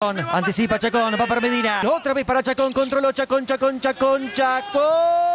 Anticipa Chacón, va para Medina. Otra vez para Chacón, controló Chacón, Chacón, Chacón, Chacón.